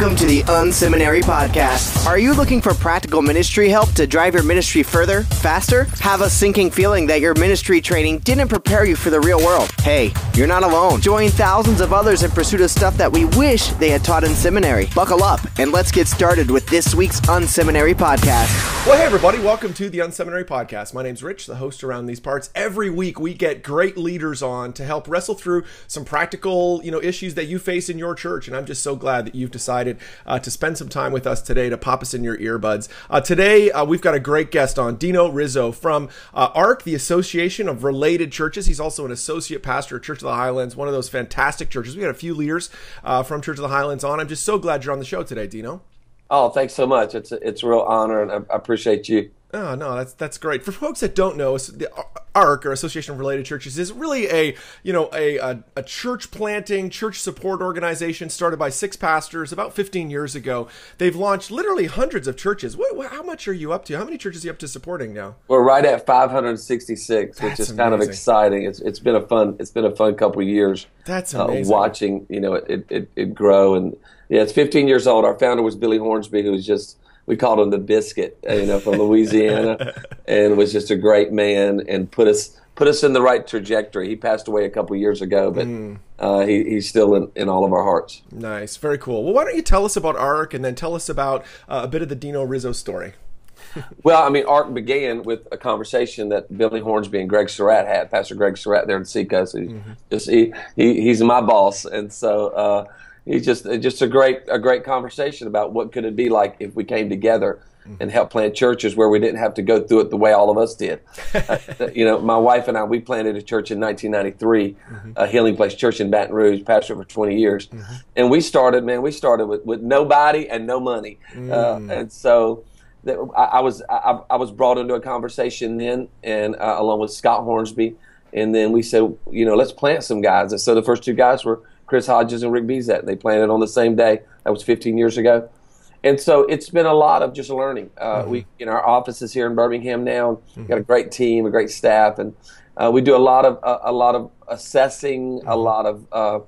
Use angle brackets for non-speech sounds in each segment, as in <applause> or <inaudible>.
Welcome to the Unseminary Podcast. Are you looking for practical ministry help to drive your ministry further, faster? Have a sinking feeling that your ministry training didn't prepare you for the real world? Hey, you're not alone. Join thousands of others in pursuit of stuff that we wish they had taught in seminary. Buckle up and let's get started with this week's Unseminary Podcast. Well, hey, everybody, welcome to the Unseminary Podcast. My name's Rich, the host around these parts. Every week we get great leaders on to help wrestle through some practical, you know, issues that you face in your church. And I'm just so glad that you've decided uh, to spend some time with us today to pop us in your earbuds. Uh, today, uh, we've got a great guest on, Dino Rizzo from uh, ARC, the Association of Related Churches. He's also an associate pastor at Church of the Highlands, one of those fantastic churches. We got a few leaders uh, from Church of the Highlands on. I'm just so glad you're on the show today, Dino. Oh, thanks so much. It's a, it's a real honor, and I appreciate you. Oh no, that's that's great. For folks that don't know, the ARC or Association of Related Churches is really a you know a, a, a church planting, church support organization started by six pastors about 15 years ago. They've launched literally hundreds of churches. What, how much are you up to? How many churches are you up to supporting now? We're right at 566, which is kind of exciting. It's it's been a fun it's been a fun couple of years. That's amazing. Uh, watching you know it, it it grow and yeah, it's 15 years old. Our founder was Billy Hornsby, who was just we called him the biscuit, uh, you know, from Louisiana, <laughs> and was just a great man and put us put us in the right trajectory. He passed away a couple years ago, but mm. uh, he, he's still in, in all of our hearts. Nice, very cool. Well, why don't you tell us about ARC and then tell us about uh, a bit of the Dino Rizzo story? <laughs> well, I mean, ARC began with a conversation that Billy Hornsby and Greg Surratt had, Pastor Greg Surratt there in Seacoast. He, mm-hmm. just, he, he, he's my boss, and so uh, he's just just a great a great conversation about what could it be like if we came together and helped plant churches where we didn't have to go through it the way all of us did. uh, <laughs> you know, my wife and I we planted a church in 1993, mm-hmm. a Healing Place Church in Baton Rouge, pastored for 20 years, mm-hmm. and we started man, we started with, with nobody and no money, mm. uh, and so. I, I was I, I, was brought into a conversation then, and uh, along with Scott Hornsby, and then we said, you know, let's plant some guys. And so the first two guys were Chris Hodges and Rick Bezet. They planted on the same day. That was 15 years ago. And so it's been a lot of just learning. Uh, mm-hmm. We in our offices here in Birmingham now. Mm-hmm. Got a great team, a great staff, and uh, we do a lot of uh, a lot of assessing, mm-hmm. a lot of uh,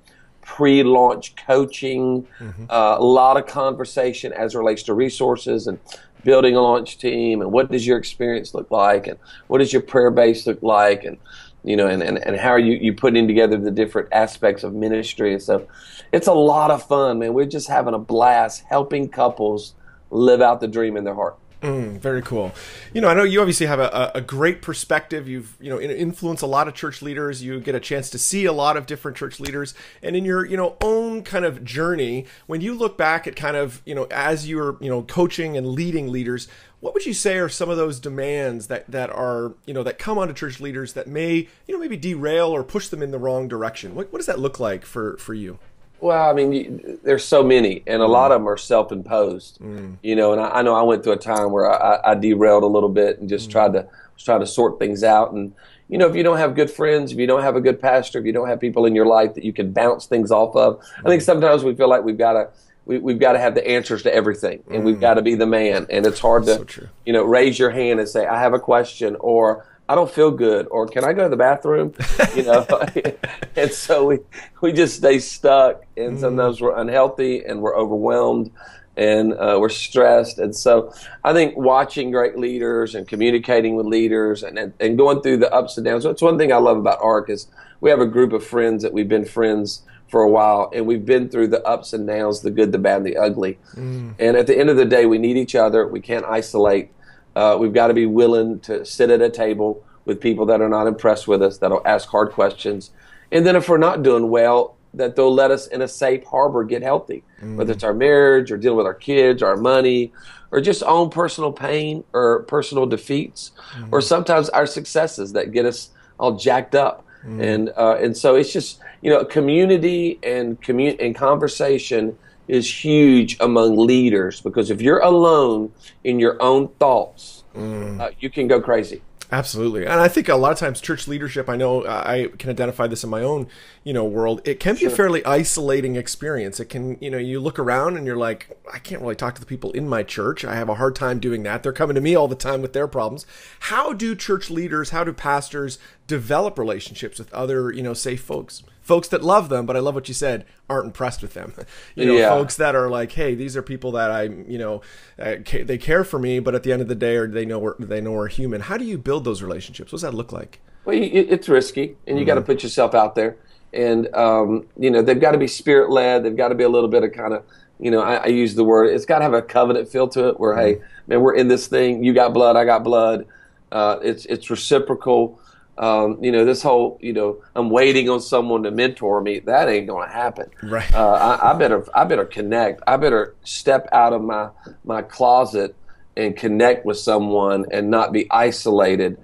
pre-launch coaching, mm-hmm. uh, a lot of conversation as relates to resources and building a launch team and what does your experience look like and what does your prayer base look like and you know, and, and, and how are you, you putting together the different aspects of ministry. And so it's a lot of fun, man. We're just having a blast helping couples live out the dream in their heart. Mm, very cool. You know, I know you obviously have a, a great perspective. You've you know influenced a lot of church leaders. You get a chance to see a lot of different church leaders, and in your you know own kind of journey, when you look back at kind of you know as you're you know coaching and leading leaders, what would you say are some of those demands that that are you know that come onto church leaders that may you know maybe derail or push them in the wrong direction? What what does that look like for for you? Well, I mean, you, there's so many, and a mm. lot of them are self-imposed. Mm. You know, and I, I, know I went through a time where I, I derailed a little bit and just mm. tried to try to sort things out. And you know, if you don't have good friends, if you don't have a good pastor, if you don't have people in your life that you can bounce things off of, I think mm. sometimes we feel like we've got to we, have got to have the answers to everything, and mm. we've got to be the man. And it's hard to, so you know, raise your hand and say, "I have a question," or "I don't feel good," or "Can I go to the bathroom?" <laughs> you know. <laughs> and so we we just stay stuck, and mm. sometimes we're unhealthy and we're overwhelmed and uh, we're stressed. And so I think watching great leaders and communicating with leaders and, and, and going through the ups and downs. That's one thing I love about ARC is we have a group of friends that we've been friends for a while, and we've been through the ups and downs, the good, the bad, and the ugly. Mm. And at the end of the day, we need each other. We can't isolate. Uh, we've got to be willing to sit at a table with people that are not impressed with us, that'll ask hard questions. And then if we're not doing well, that they'll let us in a safe harbor get healthy, mm. whether it's our marriage or dealing with our kids, or our money, or just own personal pain or personal defeats, mm. or sometimes our successes that get us all jacked up. Mm. And uh, and so it's just you know community and commun- and conversation is huge among leaders because if you're alone in your own thoughts, mm. uh, you can go crazy. Absolutely, and I think a lot of times church leadership. I know uh, I can identify this in my own, you know, world. It can be sure. a fairly isolating experience. It can, you know, you look around and you're like, I can't really talk to the people in my church. I have a hard time doing that. They're coming to me all the time with their problems. How do church leaders, how do pastors develop relationships with other, you know, safe folks? folks that love them, but I love what you said, aren't impressed with them. <laughs> you know, Yeah. folks that are like, hey, these are people that I, you know, uh, ca- they care for me, but at the end of the day, or they know we're, they know we're human. How do you build those relationships? What does that look like? Well, you, it's risky, and you got to Mm-hmm. put yourself out there. And um, you know, they've got to be spirit led. They've got to be a little bit of kind of, you know, I, I use the word. It's got to have a covenant feel to it. Where hey, Mm-hmm. man, we're in this thing. You got blood, I got blood. Uh, it's it's reciprocal. Um, you know, this whole, you know, I'm waiting on someone to mentor me. That ain't going to happen. Right. Uh, I, I better, I better connect. I better step out of my my closet and connect with someone and not be isolated.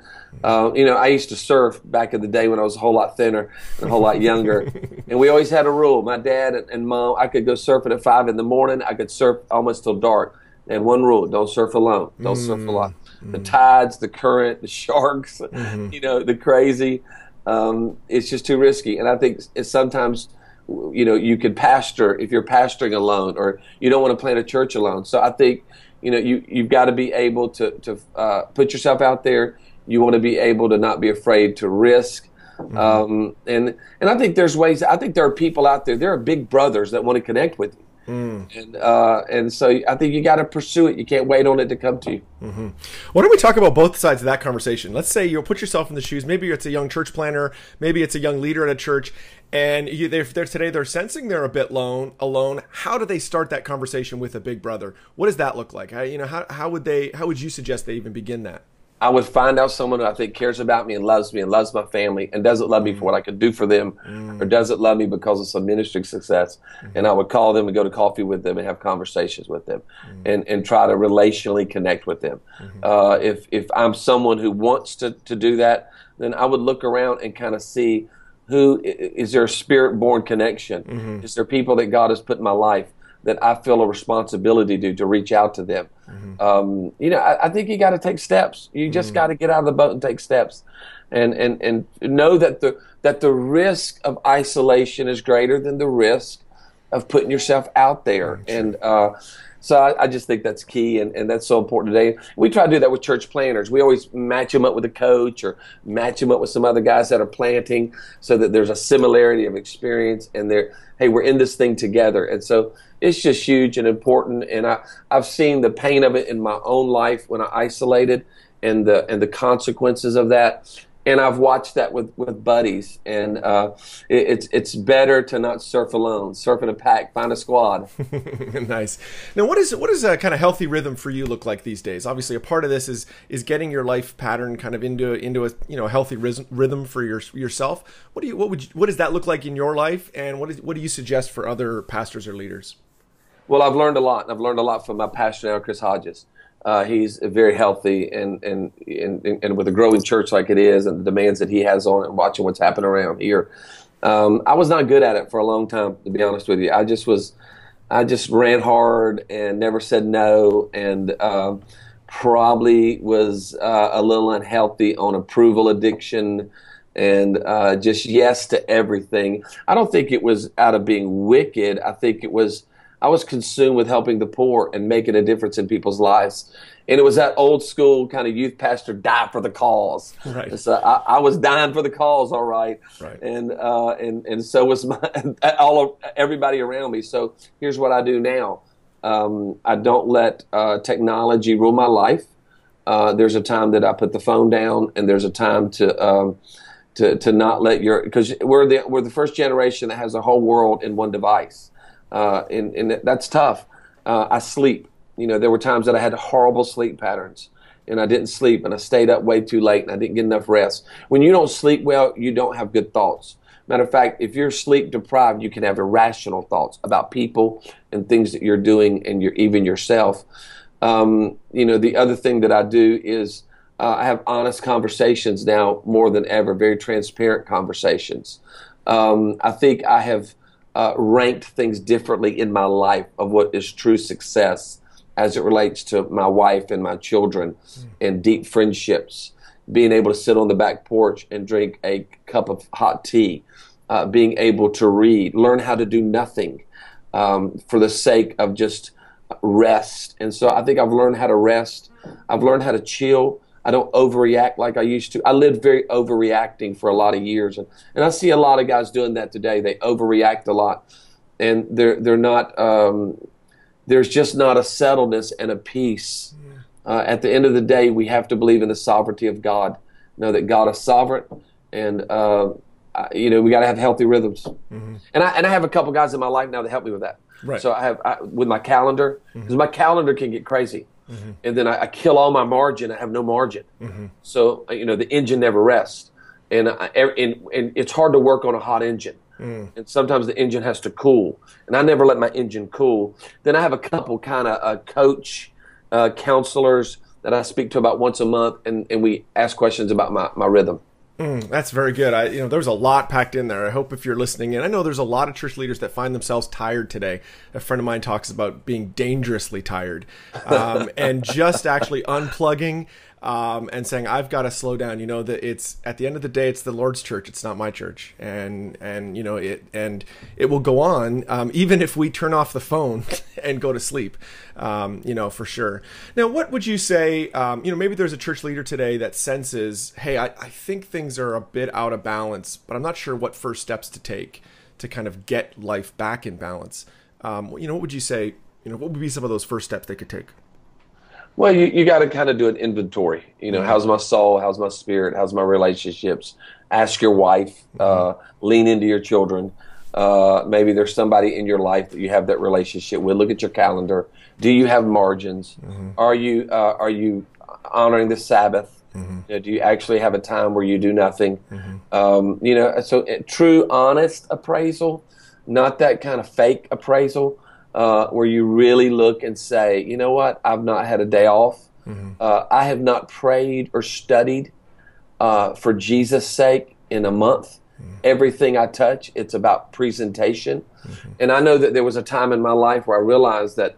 Uh, you know, I used to surf back in the day when I was a whole lot thinner and a whole lot younger, <laughs> and we always had a rule. My dad and, and mom, I could go surfing at five in the morning. I could surf almost till dark. And one rule: don't surf alone. Don't surf alone. The tides, the current, the sharks, <laughs> you know, the crazy. Um, it's just too risky, and I think sometimes you know you could pastor if you're pastoring alone or you don't want to plant a church alone so i think you know you you've got to be able to to uh, put yourself out there. You want to be able to not be afraid to risk. Um, and and i think there's ways i think there are people out there there are big brothers that want to connect with you and uh, and so i think you got to pursue it you can't wait on it to come to you Why don't we talk about both sides of that conversation? Let's say you'll put yourself in the shoes. Maybe it's a young church planner, maybe it's a young leader at a church, and you, they're, they're today they're sensing they're a bit lone, alone. How do they start that conversation with a big brother? What does that look like? How, you know, how, how would they? How would you suggest they even begin that? I would find out someone who I think cares about me and loves me and loves my family and doesn't love me for mm. what I could do for them mm. or doesn't love me because of some ministry success. Mm. And I would call them and go to coffee with them and have conversations with them and, and try to relationally connect with them. Mm-hmm. Uh, if, if I'm someone who wants to, to do that, then I would look around and kind of see who is there a spirit born connection? Mm-hmm. Is there people that God has put in my life that I feel a responsibility to to reach out to them? Um, you know, I, I think you got to take steps. You just got to get out of the boat and take steps, and and and know that the that the risk of isolation is greater than the risk of putting yourself out there. And uh, so I, I just think that's key, and, and that's so important today. We try to do that with church planners. We always match them up with a coach or match them up with some other guys that are planting, so that there's a similarity of experience, and they're hey, we're in this thing together. And so it's just huge and important. And I I've seen the pain of it in my own life when I isolated, and the and the consequences of that and I've watched that with, with buddies, and uh, it, it's it's better to not surf alone. Surf in a pack, find a squad. <laughs> nice. Now, what is what does a kind of healthy rhythm for you look like these days? Obviously, a part of this is is getting your life pattern kind of into into a you know a healthy rhythm, rhythm for your, yourself. What do you what would you, what does that look like in your life, and what is, what do you suggest for other pastors or leaders? Well, I've learned a lot. I've learned a lot from my pastor now, Chris Hodges. Uh, he's very healthy, and, and and and with a growing church like it is, and the demands that he has on it, and watching what's happening around here. Um, I was not good at it for a long time, to be honest with you. I just was, I just ran hard and never said no, and um, probably was uh, a little unhealthy on approval addiction and uh, just yes to everything. I don't think it was out of being wicked. I think it was I was consumed with helping the poor and making a difference in people's lives. And it was that old school kind of youth pastor die for the cause. Right. So I, I was dying for the cause, all right. Right. And uh, and and so was my <laughs> all of everybody around me. So here's what I do now. Um, I don't let uh, technology rule my life. Uh, there's a time that I put the phone down, and there's a time to um, to to not let your because we're the we're the first generation that has a whole world in one device, uh, and and that's tough. Uh, I sleep. You know, there were times that I had horrible sleep patterns, and I didn't sleep, and I stayed up way too late, and I didn't get enough rest. When you don't sleep well, you don't have good thoughts. Matter of fact, if you're sleep deprived, you can have irrational thoughts about people and things that you're doing, and your even yourself. Um, you know, the other thing that I do is uh, I have honest conversations now more than ever, very transparent conversations. Um, I think I have uh, ranked things differently in my life of what is true success as it relates to my wife and my children and deep friendships. Being able to sit on the back porch and drink a cup of hot tea, uh, being able to read, learn how to do nothing um, for the sake of just rest. And so I think I've learned how to rest. I've learned how to chill. I don't overreact like I used to. I lived very overreacting for a lot of years, and, and I see a lot of guys doing that today. They overreact a lot, and they're they're not. Um, there's just not a settledness and a peace. Uh, at the end of the day, we have to believe in the sovereignty of God. Know that God is sovereign, and uh, you know we got to have healthy rhythms. Mm-hmm. And I and I have a couple guys in my life now that help me with that. Right. So I have I, with my calendar because mm-hmm. my calendar can get crazy. Mm-hmm. And then I, I, kill all my margin. I have no margin. Mm-hmm. So, uh, you know, the engine never rests. And, I, and, and it's hard to work on a hot engine. Mm. And sometimes the engine has to cool. And I never let my engine cool. Then I have a couple kind of uh, coach uh, counselors that I speak to about once a month, and, and we ask questions about my, my rhythm. Mm, that's very good. I, you know, there's a lot packed in there. I hope if you're listening in, I know there's a lot of church leaders that find themselves tired today. A friend of mine talks about being dangerously tired, um, <laughs> and just actually unplugging um, and saying I've got to slow down. You know that it's at the end of the day, it's the Lord's church. It's not my church, and and you know it and it will go on um, even if we turn off the phone <laughs> and go to sleep. Um, you know for sure. Now, what would you say? Um, you know, maybe there's a church leader today that senses, hey, I, I think things are a bit out of balance, but I'm not sure what first steps to take to kind of get life back in balance. Um, you know, what would you say? You know, what would be some of those first steps they could take? Well, you, you got to kind of do an inventory. You know, mm-hmm. how's my soul? How's my spirit? How's my relationships? Ask your wife. Mm-hmm. Uh, lean into your children. Uh, maybe there's somebody in your life that you have that relationship with. Look at your calendar. Do you have margins? Mm-hmm. Are you uh, are you honoring the Sabbath? Mm-hmm. You know, do you actually have a time where you do nothing? Mm-hmm. Um, you know, so uh, true, honest appraisal, not that kind of fake appraisal uh, where you really look and say, you know what, I've not had a day off. Mm-hmm. Uh, I have not prayed or studied uh, for Jesus' sake in a month. Mm-hmm. Everything I touch, it's about presentation. Mm-hmm. And I know that there was a time in my life where I realized that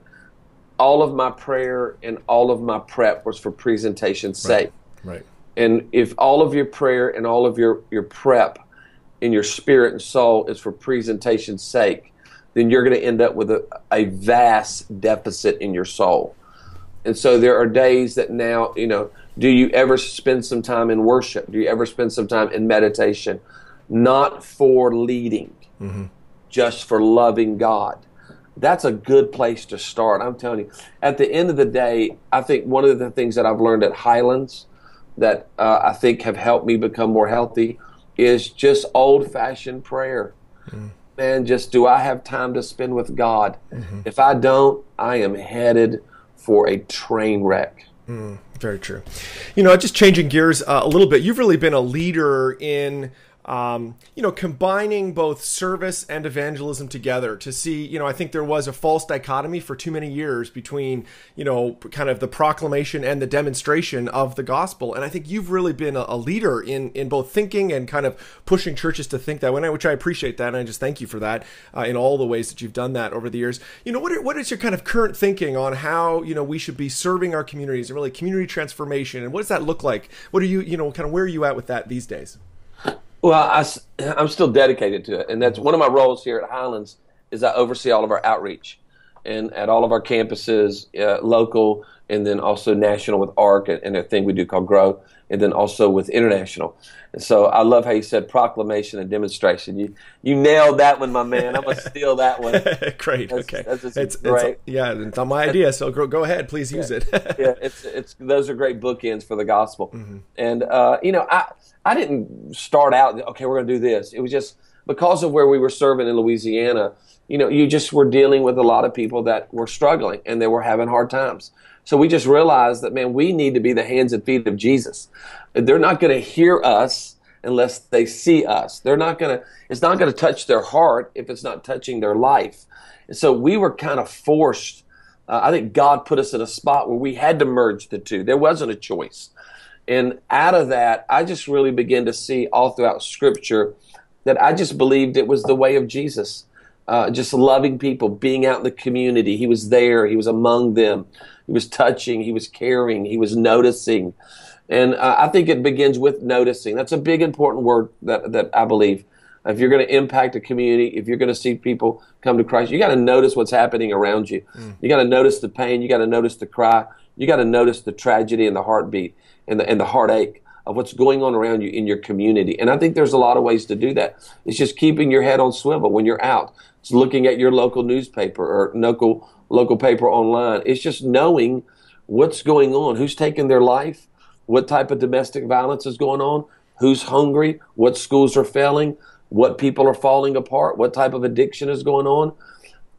all of my prayer and all of my prep was for presentation's sake. Right. right. And if all of your prayer and all of your, your prep in your spirit and soul is for presentation's sake, then you're going to end up with a, a vast deficit in your soul. And so there are days that now, you know, do you ever spend some time in worship? Do you ever spend some time in meditation? Not for leading, mm-hmm. just for loving God. That's a good place to start. I'm telling you. At the end of the day, I think one of the things that I've learned at Highlands that uh, I think have helped me become more healthy is just old fashioned prayer. Mm man, just do I have time to spend with God? Mm-hmm. If I don't, I am headed for a train wreck. Mm, very true. You know, just changing gears uh, a little bit, you've really been a leader in um, you know, combining both service and evangelism together to see, you know, I think there was a false dichotomy for too many years between, you know, kind of the proclamation and the demonstration of the gospel. And I think you've really been a, a leader in, in both thinking and kind of pushing churches to think that way, which I appreciate that. And I just thank you for that uh, in all the ways that you've done that over the years. You know, what, are, what is your kind of current thinking on how, you know, we should be serving our communities and really community transformation? And what does that look like? What are you, you know, kind of where are you at with that these days? Well, I, I'm still dedicated to it, and that's one of my roles here at Highlands is I oversee all of our outreach and at all of our campuses, uh, local, and then also national with ARC and, and a thing we do called Grow, and then also with international. And so I love how you said proclamation and demonstration. You you nailed that one, my man. I'm gonna <laughs> steal that one. <laughs> great. That's, okay. That's, it's, great. It's, yeah, it's on my idea. So go, go ahead, please use yeah. it. yeah, it's it's those are great bookends for the gospel. Mm-hmm. And uh, you know, I I didn't start out okay, we're gonna do this. It was just because of where we were serving in Louisiana. You know, you just were dealing with a lot of people that were struggling and they were having hard times. So we just realized that, man, we need to be the hands and feet of Jesus. They're not going to hear us unless they see us. They're not going to, it's not going to touch their heart if it's not touching their life. And so we were kind of forced. Uh, I think God put us in a spot where we had to merge the two. There wasn't a choice. And out of that, I just really began to see all throughout Scripture that I just believed it was the way of Jesus. Uh, just loving people, being out in the community. He was there. He was among them. He was touching. He was caring. He was noticing. And uh, I think it begins with noticing. That's a big important word that, that I believe. If you're going to impact a community, if you're going to see people come to Christ, you got to notice what's happening around you. Mm. You got to notice the pain. You got to notice the cry. You got to notice the tragedy and the heartbeat and the, and the heartache of what's going on around you in your community. And I think there's a lot of ways to do that. It's just keeping your head on swivel when you're out. It's looking at your local newspaper or local local paper online. It's just knowing what's going on, who's taking their life, what type of domestic violence is going on, who's hungry, what schools are failing, what people are falling apart, what type of addiction is going on.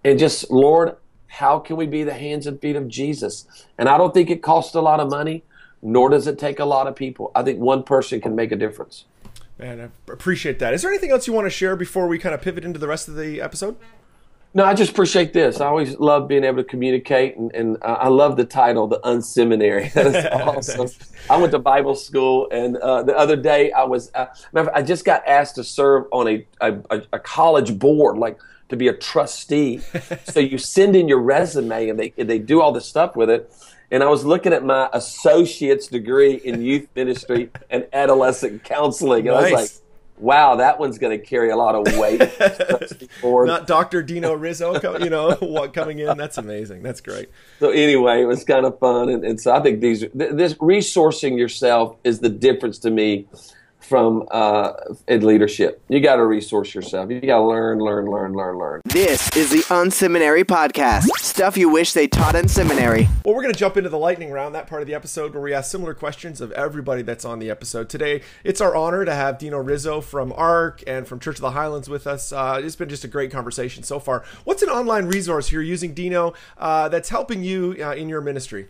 And just, Lord, how can we be the hands and feet of Jesus? And I don't think it costs a lot of money, nor does it take a lot of people. I think one person can make a difference. Man, I appreciate that. Is there anything else you want to share before we kind of pivot into the rest of the episode? No, I just appreciate this. I always love being able to communicate, and, and I love the title, the Unseminary. <laughs> That is awesome. I went to Bible school, and uh, the other day I was, uh, I just got asked to serve on a, a, a college board, like to be a trustee. <laughs> so you send in your resume, and they they do all this stuff with it. And I was looking at my associate's degree in youth ministry and adolescent counseling, and nice. I was like wow, that one's going to carry a lot of weight. <laughs> Not Dr. Dino Rizzo, you know, <laughs> coming in. That's amazing. That's great. So anyway, it was kind of fun, and, and so I think these this resourcing yourself is the difference to me from uh, in leadership. You got to resource yourself. You got to learn, learn, learn, learn, learn. This is the Unseminary Podcast. Stuff you wish they taught in seminary. Well, we're going to jump into the lightning round, that part of the episode where we ask similar questions of everybody that's on the episode. Today, it's our honor to have Dino Rizzo from ARC and from Church of the Highlands with us. Uh, it's been just a great conversation so far. What's an online resource you're using, Dino, uh, that's helping you uh, in your ministry?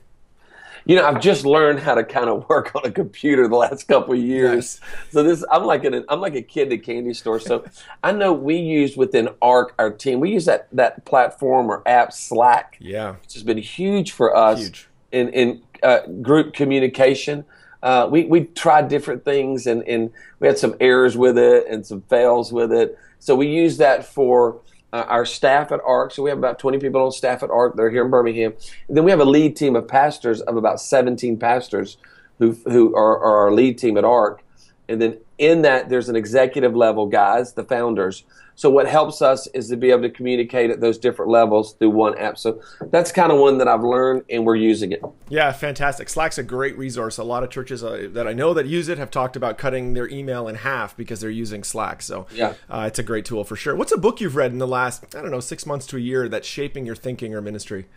You know, I've just learned how to kind of work on a computer the last couple of years. So this, I'm like an, I'm like a kid at a candy store. So I know we use within ARC, our team, we use that that platform or app Slack. Yeah, which has been huge for us huge. in in uh, group communication. Uh, we we tried different things and and we had some errors with it and some fails with it. So we use that for uh, our staff at ARC. So we have about 20 people on staff at ARC. They're here in Birmingham. And then we have a lead team of pastors of about 17 pastors who, who are, are our lead team at ARC. And then in that, there's an executive level guys, the founders. So what helps us is to be able to communicate at those different levels through one app. So that's kind of one that I've learned, and we're using it. Yeah, fantastic. Slack's a great resource. A lot of churches uh, that I know that use it have talked about cutting their email in half because they're using Slack. So yeah, uh, it's a great tool for sure. What's a book you've read in the last I don't know six months to a year that's shaping your thinking or ministry?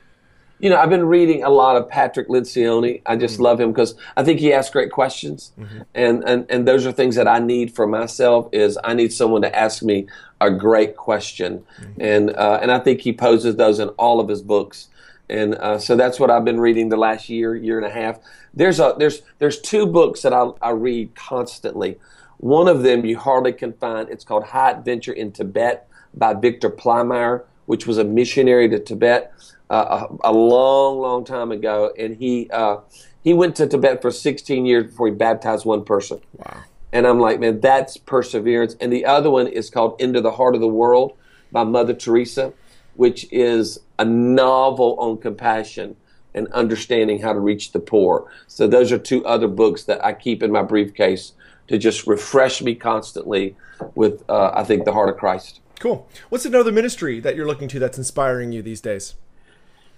You know, I've been reading a lot of Patrick Lencioni. I just mm-hmm. love him because I think he asks great questions, mm-hmm. and, and and those are things that I need for myself. Is I need someone to ask me a great question, mm-hmm. and uh, and I think he poses those in all of his books, and uh, so that's what I've been reading the last year, year and a half. There's a there's there's two books that I, I read constantly. One of them you hardly can find. It's called High Adventure in Tibet by Victor Plymire, which was a missionary to Tibet uh, a, a, long, long time ago, and he uh, he went to Tibet for 16 years before he baptized one person. Wow. And I'm like, man, that's perseverance. And the other one is called Into the Heart of the World by Mother Teresa, which is a novel on compassion and understanding how to reach the poor. So those are two other books that I keep in my briefcase to just refresh me constantly with, uh, I think, the heart of Christ. Cool. What's another ministry that you're looking to that's inspiring you these days?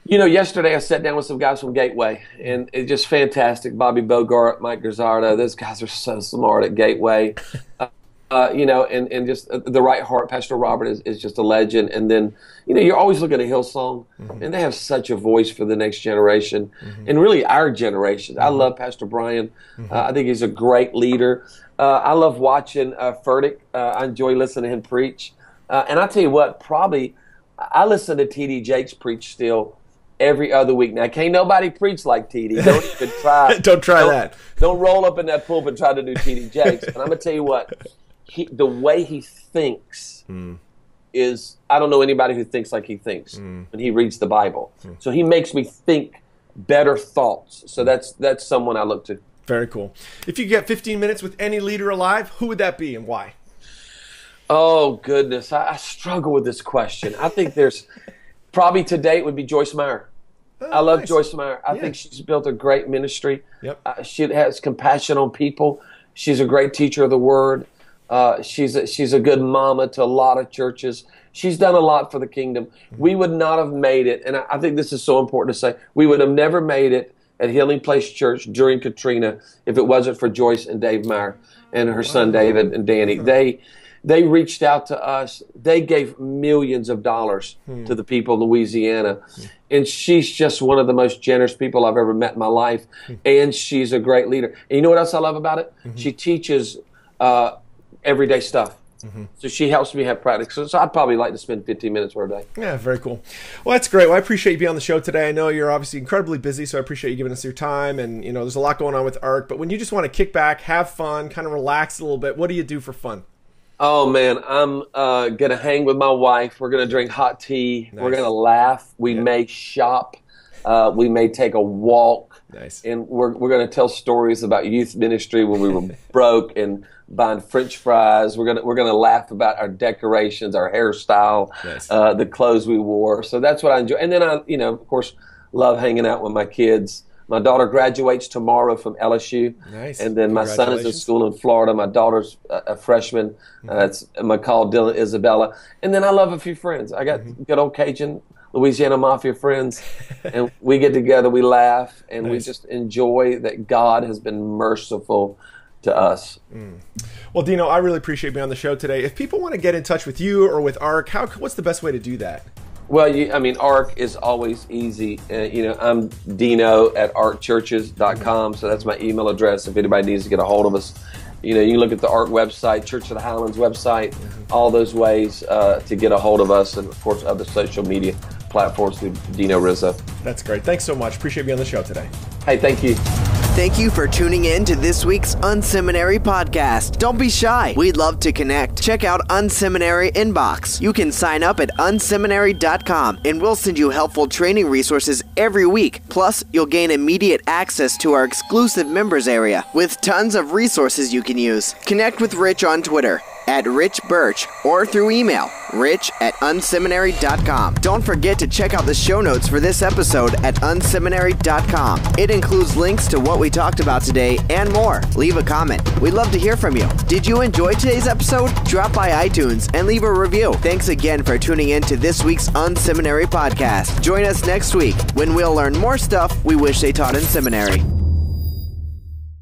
You know, yesterday I sat down with some guys from Gateway, and it's just fantastic. Bobby Bogart, Mike Gazzardo, those guys are so smart at Gateway. <laughs> Uh, you know, and, and just uh, the right heart. Pastor Robert is, is just a legend. And then, you know, you're always looking at Hillsong, mm-hmm. and they have such a voice for the next generation, mm-hmm. and really our generation. Mm-hmm. I love Pastor Brian. Mm-hmm. Uh, I think he's a great leader. Uh, I love watching uh, Furtick. Uh, I enjoy listening to him preach. and I tell you what, probably I listen to T.D. Jakes preach still every other week. Now, can't nobody preach like TD. Don't <laughs> even try. don't try don't, that. Don't roll up in that pulpit and try to do TD Jakes. And I'm gonna tell you what, he, the way he thinks mm. is I don't know anybody who thinks like he thinks mm. when he reads the Bible. Mm. So he makes me think better thoughts. So that's that's someone I look to. Very cool. If you get 15 minutes with any leader alive, who would that be and why? Oh goodness, I, I struggle with this question. I think there's probably to date would be Joyce Meyer. Oh, I love nice. Joyce Meyer. I yeah. think she's built a great ministry. Yep. Uh, she has compassion on people. She's a great teacher of the word. Uh, she's a, she's a good mama to a lot of churches. She's done a lot for the kingdom. Mm-hmm. We would not have made it, and I, I think this is so important to say. We would have never made it at Healing Place Church during Katrina if it wasn't for Joyce and Dave Meyer and her son David and Danny. They they reached out to us. They gave millions of dollars hmm. to the people of Louisiana. And she's just one of the most generous people I've ever met in my life. Hmm. And she's a great leader. And you know what else I love about it? Hmm. She teaches uh, everyday stuff. So she helps me have practice. So, so I'd probably like to spend 15 minutes per day. Yeah, very cool. Well, that's great. Well, I appreciate you being on the show today. I know you're obviously incredibly busy, so I appreciate you giving us your time. And you know, there's a lot going on with ARC. But when you just want to kick back, have fun, kind of relax a little bit, what do you do for fun? Oh man, I'm uh, gonna hang with my wife. We're gonna drink hot tea. We're gonna laugh. We may shop. Uh, we may take a walk. Nice. And we're we're gonna tell stories about youth ministry when we were <laughs> broke and buying French fries. We're gonna we're gonna laugh about our decorations, our hairstyle, Nice. uh, the clothes we wore. So that's what I enjoy. And then I, you know, of course, love hanging out with my kids. My daughter graduates tomorrow from LSU. Nice. And then my son is in school in Florida. My daughter's a, a freshman. Mm-hmm. Uh, it's McCall, Dylan, Isabella. And then I love a few friends. I got mm-hmm. good old Cajun Louisiana Mafia friends. <laughs> and we get together, we laugh, and we just enjoy that God has been merciful to us. Mm. Well, Dino, I really appreciate being on the show today. If people want to get in touch with you or with ARC, how what's the best way to do that? Well, you, I mean, ARC is always easy. Uh, you know, I'm Dino at arcchurches.com, so that's my email address if anybody needs to get a hold of us. You know, you can look at the ARC website, Church of the Highlands website, all those ways uh, to get a hold of us, and of course, other social media platforms through Dino Rizzo. That's great. Thanks so much. Appreciate being on the show today. Hey, thank you. Thank you for tuning in to this week's Unseminary podcast. Don't be shy. We'd love to connect. Check out Unseminary Inbox. You can sign up at unseminary.com and we'll send you helpful training resources every week. Plus, you'll gain immediate access to our exclusive members area with tons of resources you can use. Connect with Rich on Twitter at Rich Birch or through email rich at unseminary.com. Don't forget to check out the show notes for this episode at unseminary.com. It includes links to what we talked about today and more. Leave a comment. We'd love to hear from you. Did you enjoy today's episode? Drop by iTunes and leave a review. Thanks again for tuning in to this week's Unseminary podcast. Join us next week when we'll learn more stuff we wish they taught in seminary.